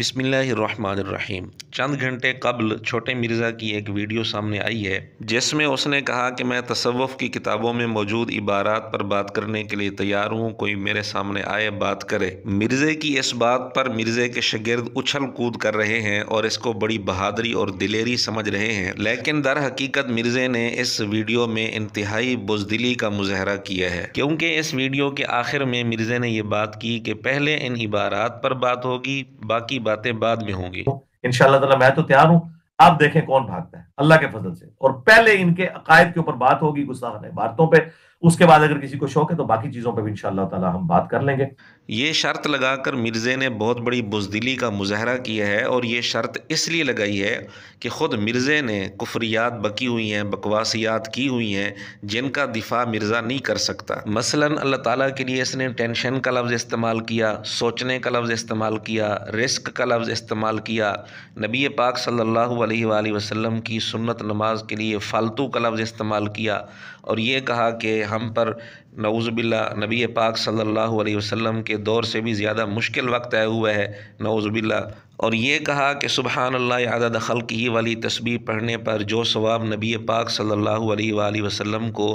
बिसमीम चंद घंटे कबल छोटे मिर्ज़ा की एक वीडियो सामने आई है, जिसमें उसने कहा कि मैं तसव्वुफ़ की किताबों में मौजूद इबारात पर बात करने के लिए तैयार हूँ, कोई मेरे सामने आए, बात करे। मिर्ज़े की इस बात पर मिर्ज़े के शगिर्द उछल कूद कर रहे हैं और इसको बड़ी बहादरी और दिलेरी समझ रहे हैं। लेकिन दर हकीकत मिर्ज़े ने इस वीडियो में इंतहाई बुजदिली का मुजाहरा किया है। क्योंकि इस वीडियो के आखिर में मिर्ज़े ने यह बात की कि पहले इन इबारात पर बात होगी, बाकी बातें बाद में होंगी। इनशाला मैं तो तैयार हूँ। आप देखें कौन भागता है, अल्लाह के फजल से। और पहले इनके अकायद के ऊपर बात होगी गुस्सा बातों पे। उसके बाद अगर किसी को शौक है तो बाकी चीज़ों पर भी इंशाल्लाह ताला हम बात कर लेंगे। ये शर्त लगाकर मिर्ज़े ने बहुत बड़ी बुजदिली का मुजाहरा किया है और ये शर्त इसलिए लगाई है कि ख़ुद मिर्ज़े ने कुफरियात बकी हुई हैं, बकवासियात की हुई हैं, जिनका दिफा मिर्ज़ा नहीं कर सकता। मसलन अल्लाह ताला के लिए इसने टेंशन का लफ्ज़ इस्तेमाल किया, सोचने का लफ्ज़ इस्तेमाल किया, रिस्क का लफ्ज़ इस्तेमाल किया। नबी पाक सल्लल्लाहु अलैहि वसल्लम की सुन्नत नमाज़ के लिए फ़ालतू का लफ्ज़ इस्तेमाल किया और ये कहा कि हम पर नवज़बिल्ला नबी पाक सल्लल्लाहु अलैहि वसल्लम के दौर से भी ज़्यादा मुश्किल वक्त आया हुआ है। नवज़बिल्ला और ये कहा कि सुबहान अल्लाह आदद खल की वाली तस्बीह पढ़ने पर जो सवाब नबी पाक सल्लल्लाहु अलैहि वसल्लम को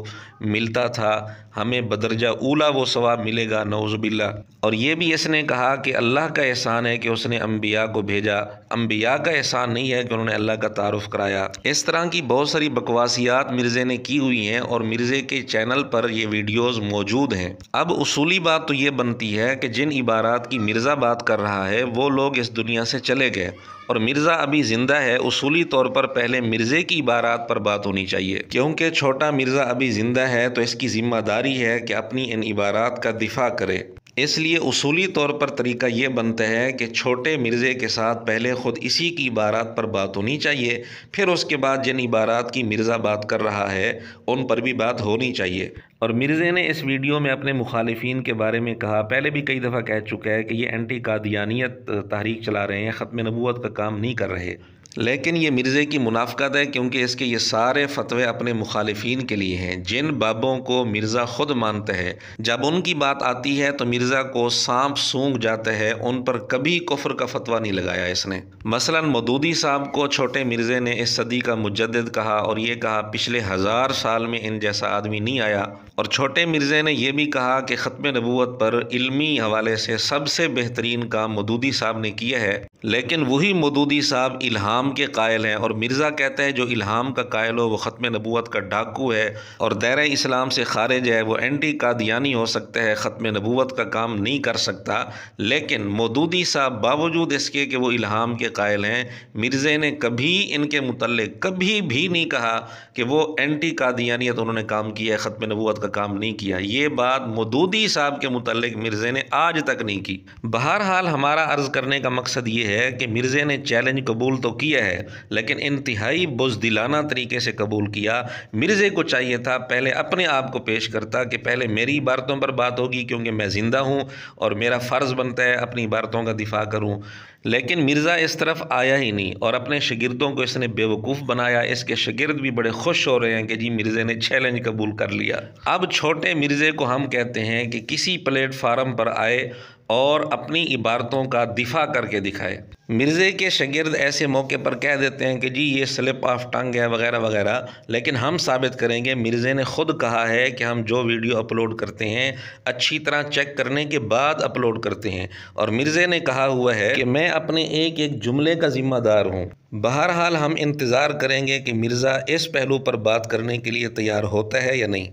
मिलता था, हमें बदरजा ऊला वो सवाब मिलेगा नौज़बिल्ला और ये भी इसने कहा कि अल्लाह का एहसान है कि उसने अम्बिया को भेजा। अम्बिया का एहसान नहीं है कि उन्होंने अल्लाह का तारुफ़ कराया। इस तरह की बहुत सारी बकवासियात मिर्ज़े ने की हुई हैं और मिर्ज़े के चैनल पर ये वीडियोज़ मौजूद हैं। अब उसूली बात तो ये बनती है कि जिन इबारात की मिर्ज़ा बात कर रहा है, वो लोग इस दुनिया से से चले गए। और मिर्ज़ा अभी ज़िंदा है, उसूली तौर पर पहले मिर्ज़े की इबारात पर बात होनी चाहिए। क्योंकि छोटा मिर्ज़ा अभी ज़िंदा है तो इसकी ज़िम्मेदारी है कि अपनी इन इबारात का दिफा करे। इसलिए उसूली तौर पर तरीका ये बनता है कि छोटे मिर्ज़े के साथ पहले ख़ुद इसी की इबारात पर बात होनी चाहिए, फिर उसके बाद जिन इबारात की मिर्ज़ा बात कर रहा है, उन पर भी बात होनी चाहिए। और मिर्ज़े ने इस वीडियो में अपने मुखालफी के बारे में कहा, पहले भी कई दफ़ा कह चुका है कि ये एंटी कादियानियत तहरीक चला रहे हैं ख़त्म नबूत का काम नहीं कर रहे। लेकिन ये मिर्ज़े की मुनाफ़त है क्योंकि इसके ये सारे फतवे अपने मुखालफी के लिए हैं। जिन बाबों को मिर्ज़ा ख़ुद मानते हैं, जब उनकी बात आती है तो मिर्ज़ा को सांप सूंघ जाते हैं, उन पर कभी कुफर का फतवा नहीं लगाया इसने। मसलन मदूदी साहब को छोटे मिर्ज़े ने इस सदी का मुजद कहा और ये कहा, पिछले हज़ार साल में इन जैसा आदमी नहीं आया। और छोटे मिर्ज़े ने यह भी कहा कि ख़त्म नबूत पर इल्मी हवाले से सबसे बेहतरीन काम मदूदी साहब ने किया है। लेकिन वही मदूदी साहब इल्हाम के कायल हैं और मिर्ज़ा कहते हैं, जो इल्हाम का कायल हो, वो ख़त्म नबूत का डाकू है और दैर इस्लाम से खारिज है, वो एंटी कादियानी हो सकता है, ख़त्म नबूत का काम नहीं कर सकता। लेकिन मदूदी साहब बावजूद इसके कि वो इल्हाम के कायल हैं, मिर्ज़े ने कभी इनके मुतल कभी भी नहीं कहा कि वो एंटी कादियानियत उन्होंने काम किया है, ख़त्म नबूत का काम नहीं किया। ये बात मदूदी साहब के मुतल मिर्ज़े ने आज तक नहीं की। बहरहाल हमारा अर्ज़ करने का मकसद ये है कि मिर्ज़े ने चैलेंज कबूल तो किया है, लेकिन इंतहाई बुजदिलाना तरीके से कबूल किया। मिर्ज़े को चाहिए था पहले अपने आप को पेश करता कि पहले मेरी इबारतों पर बात होगी क्योंकि मैं ज़िंदा हूँ और मेरा फ़र्ज़ बनता है अपनी इबारतों का दिफा करूँ। लेकिन मिर्ज़ा इस तरफ़ आया ही नहीं और अपने शगिर्दों को इसने बेवकूफ़ बनाया। इसके शगिर्द भी बड़े खुश हो रहे हैं कि जी मिर्ज़े ने चैलेंज कबूल कर लिया। अब छोटे मिर्ज़े को हम कहते हैं कि किसी प्लेटफार्म पर आए और अपनी इबारतों का दिफा करके दिखाए। मिर्ज़े के शगिर्द ऐसे मौके पर कह देते हैं कि जी, ये स्लिप ऑफ़ टंग है, वगैरह वगैरह। लेकिन हम साबित करेंगे, मिर्ज़े ने ख़ुद कहा है कि हम जो वीडियो अपलोड करते हैं, अच्छी तरह चेक करने के बाद अपलोड करते हैं। और मिर्ज़े ने कहा हुआ है कि मैं अपने एक एक जुमले का ज़िम्मेदार हूँ। बहरहाल हम इंतज़ार करेंगे कि मिर्ज़ा इस पहलू पर बात करने के लिए तैयार होता है या नहीं।